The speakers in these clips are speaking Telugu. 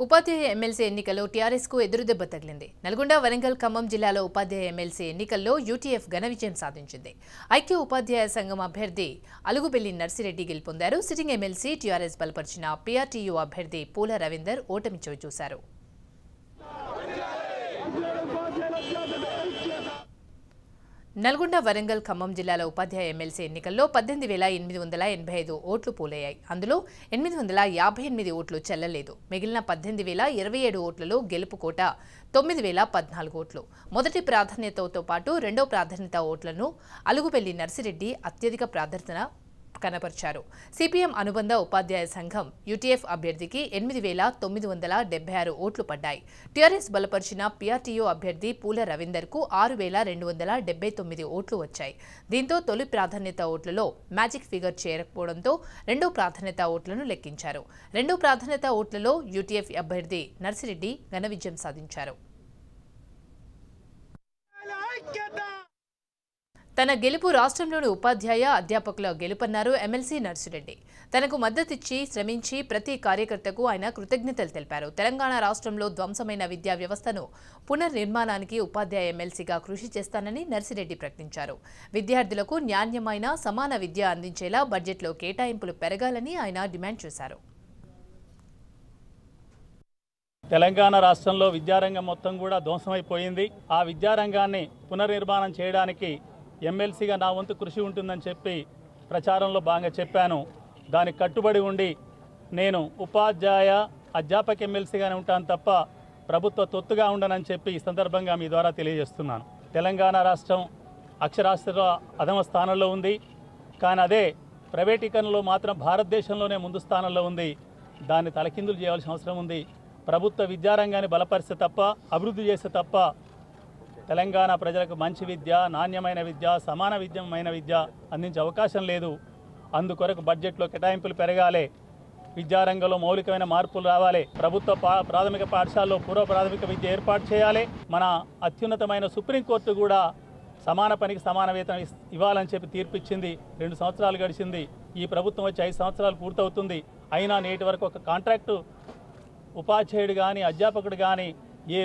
ఉపాధ్యాయ ఎమ్మెల్సీ ఎన్నికల్లో టీఆర్ఎస్కు ఎదురుదెబ్బ తగిలింది. నల్గొండ వరంగల్ ఖమ్మం జిల్లాలో ఉపాధ్యాయ ఎమ్మెల్సీ ఎన్నికల్లో యూటీఎఫ్ ఘన విజయం సాధించింది. ఐక్య ఉపాధ్యాయ సంఘం అభ్యర్థి అలుగుబెల్లి నర్సిరెడ్డి గెలుపొందారు. సిట్టింగ్ ఎమ్మెల్సీ టీఆర్ఎస్ బలపరిచిన పీఆర్టీయూ అభ్యర్థి పూల రవీందర్ ఓటమి చవిచూశారు నల్గొండ వరంగల్ ఖమ్మం జిల్లాల ఉపాధ్యాయ ఎమ్మెల్సీ ఎన్నికల్లో పద్దెనిమిది వేల ఎనిమిది వందల ఎనభై ఐదు ఓట్లు పోలయ్యాయి. అందులో ఎనిమిది వందల యాభై ఎనిమిది ఓట్లు చెల్లలేదు. మిగిలిన పద్దెనిమిది వేల ఇరవై ఏడు ఓట్లలో గెలుపు కోట తొమ్మిది వేల పద్నాలుగు ఓట్లు. మొదటి ప్రాధాన్యతతో పాటు రెండో ప్రాధాన్యత ఓట్లను అలుగుబెల్లి నర్సిరెడ్డి అత్యధిక ప్రాధాన్యత కనపరిచారు. సిపిఎం అనుబంధ ఉపాధ్యాయ సంఘం యూటీఎఫ్ అభ్యర్థికి ఎనిమిది వేల తొమ్మిది వందల డెబ్బై ఆరు ఓట్లు పడ్డాయి. టీఆర్ఎస్ బలపరిచిన పీఆర్టీయూ అభ్యర్థి పూల రవీందర్కు ఆరు వేల రెండు వందల డెబ్బై తొమ్మిది ఓట్లు వచ్చాయి. దీంతో తొలి ప్రాధాన్యత ఓట్లలో మ్యాజిక్ ఫిగర్ చేరకపోవడంతో రెండో ప్రాధాన్యత ఓట్లను లెక్కించారు. రెండో ప్రాధాన్యత ఓట్లలో యూటీఎఫ్ అభ్యర్థి నర్సిరెడ్డి ఘన విజయం సాధించారు. తన గెలుపు రాష్ట్రంలోని ఉపాధ్యాయ అధ్యాపకుల గెలుపన్నారు ఎమ్మెల్సీ నర్సిరెడ్డి. తనకు మద్దతిచ్చి శ్రమించి ప్రతి కార్యకర్తకు ఆయన కృతజ్ఞతలు తెలిపారు. తెలంగాణ రాష్ట్రంలో ధ్వంసమైన విద్యా వ్యవస్థను పునర్నిర్మాణానికి ఉపాధ్యాయ ఎమ్మెల్సీగా కృషి చేస్తానని నర్సిరెడ్డి ప్రకటించారు. విద్యార్థులకు నాణ్యమైన సమాన విద్య అందించేలా బడ్జెట్లో కేటాయింపులు పెరగాలని ఆయన డిమాండ్ చేశారు. తెలంగాణ రాష్ట్రంలో విద్యారంగం మొత్తం కూడా ధ్వంసమైపోయింది. ఆ విద్యారంగాన్ని పునర్నిర్మాణం చేయడానికి ఎమ్మెల్సీగా నా వంతు కృషి ఉంటుందని చెప్పి ప్రచారంలో బాగా చెప్పాను. దానికి కట్టుబడి ఉండి నేను ఉపాధ్యాయ అధ్యాపక ఎమ్మెల్సీగానే ఉంటాను తప్ప ప్రభుత్వ తొత్తుగా ఉండనని చెప్పి ఈ సందర్భంగా మీ ద్వారా తెలియజేస్తున్నాను. తెలంగాణ రాష్ట్రం అక్షరాస్యత అధమ స్థానంలో ఉంది. కానీ అదే ప్రైవేటీకరణలో మాత్రం భారతదేశంలోనే ముందు స్థానంలో ఉంది. దాన్ని తలకిందులు చేయాల్సిన అవసరం ఉంది. ప్రభుత్వ విద్యారంగాన్ని బలపరిస్తే తప్ప అభివృద్ధి చేస్తే తప్ప తెలంగాణ ప్రజలకు మంచి విద్య నాణ్యమైన విద్య సమాన విద్యమైన విద్య అందించే అవకాశం లేదు. అందుకొరకు బడ్జెట్లో కేటాయింపులు పెరగాలి. విద్యారంగంలో మౌలికమైన మార్పులు రావాలి. ప్రభుత్వ పా ప్రాథమిక పాఠశాలలో పూర్వ ప్రాథమిక విద్య ఏర్పాటు చేయాలి. మన అత్యున్నతమైన సుప్రీంకోర్టు కూడా సమాన పనికి సమాన వేతనం ఇవ్వాలని చెప్పి తీర్పు ఇచ్చింది రెండు సంవత్సరాలు గడిచింది. ఈ ప్రభుత్వం వచ్చి ఐదు సంవత్సరాలు పూర్తవుతుంది. అయినా నేటి వరకు ఒక కాంట్రాక్టు ఉపాధ్యాయుడు కానీ అధ్యాపకుడు కానీ ఏ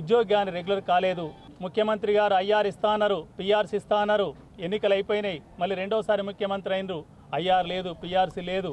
ఉద్యోగి కానీ రెగ్యులర్ కాలేదు. ముఖ్యమంత్రి గారు ఐఆర్ ఇస్తా అన్నారు పిఆర్సీ ఇస్తా అన్నారు ఎన్నికలు అయిపోయినాయి మళ్ళీ రెండోసారి ముఖ్యమంత్రి అయినరు. ఐఆర్ లేదు పిఆర్సీ లేదు.